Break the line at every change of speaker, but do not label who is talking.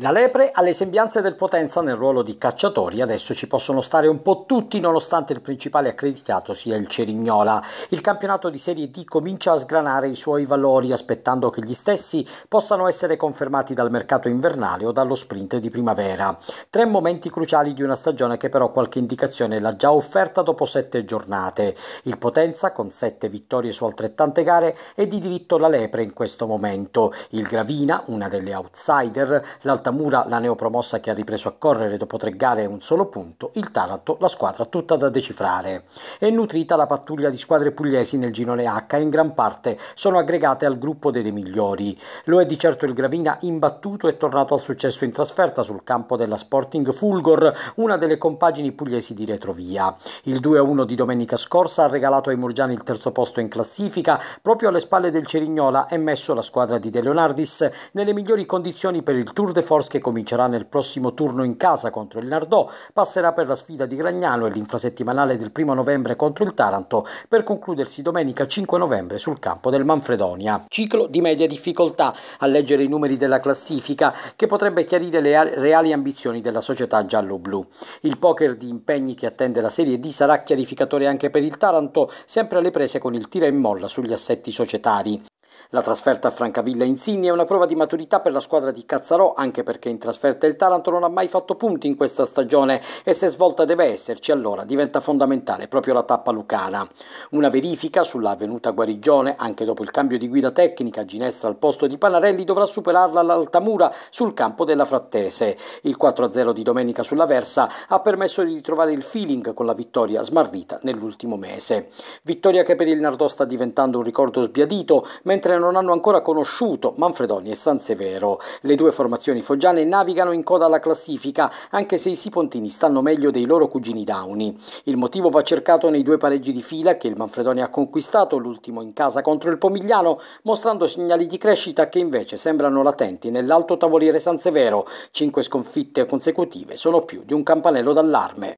La Lepre ha le sembianze del Potenza nel ruolo di cacciatori, adesso ci possono stare un po' tutti nonostante il principale accreditato sia il Cerignola. Il campionato di Serie D comincia a sgranare i suoi valori aspettando che gli stessi possano essere confermati dal mercato invernale o dallo sprint di primavera. Tre momenti cruciali di una stagione che però qualche indicazione l'ha già offerta dopo sette giornate. Il Potenza con sette vittorie su altrettante gare è di diritto la Lepre in questo momento. Il Gravina, una delle outsider, l'Alta Altamura, la neopromossa che ha ripreso a correre dopo tre gare e un solo punto, il Taranto, la squadra tutta da decifrare. È nutrita la pattuglia di squadre pugliesi nel girone H e in gran parte sono aggregate al gruppo delle migliori. Lo è di certo il Gravina imbattuto e tornato al successo in trasferta sul campo della Sporting Fulgor, una delle compagini pugliesi di retrovia. Il 2-1 di domenica scorsa ha regalato ai Murgiani il terzo posto in classifica, proprio alle spalle del Cerignola e messo la squadra di De Leonardis nelle migliori condizioni per il Tour de Force Force che comincerà nel prossimo turno in casa contro il Nardò, passerà per la sfida di Gragnano e l'infrasettimanale del primo novembre contro il Taranto per concludersi domenica 5 novembre sul campo del Manfredonia. Ciclo di media difficoltà a leggere i numeri della classifica che potrebbe chiarire le reali ambizioni della società giallo-blu. Il poker di impegni che attende la Serie D sarà chiarificatore anche per il Taranto, sempre alle prese con il tira e molla sugli assetti societari. La trasferta a Francavilla Insigni è una prova di maturità per la squadra di Cazzarò, anche perché in trasferta il Taranto non ha mai fatto punti in questa stagione e se svolta deve esserci, allora diventa fondamentale proprio la tappa lucana. Una verifica sulla avvenuta guarigione, anche dopo il cambio di guida tecnica, Ginestra al posto di Panarelli dovrà superarla all'Altamura sul campo della Frattese. Il 4-0 di domenica sulla Versa ha permesso di ritrovare il feeling con la vittoria smarrita nell'ultimo mese. Vittoria che per il Nardò sta diventando un ricordo sbiadito, mentre non hanno ancora conosciuto Manfredoni e Sansevero. Le due formazioni foggiane navigano in coda alla classifica, anche se i sipontini stanno meglio dei loro cugini Dauni. Il motivo va cercato nei due pareggi di fila che il Manfredoni ha conquistato, l'ultimo in casa contro il Pomigliano, mostrando segnali di crescita che invece sembrano latenti nell'alto tavoliere Sansevero. Cinque sconfitte consecutive sono più di un campanello d'allarme.